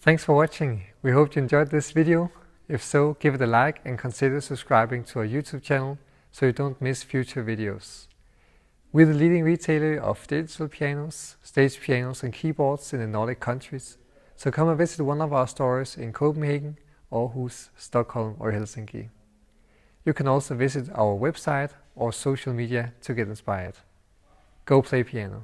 Thanks for watching. We hope you enjoyed this video. If so, give it a like and consider subscribing to our YouTube channel so you don't miss future videos. We're the leading retailer of digital pianos, stage pianos and keyboards in the Nordic countries, so come and visit one of our stores in Copenhagen, Aarhus, Stockholm or Helsinki. You can also visit our website or social media to get inspired. Go play piano.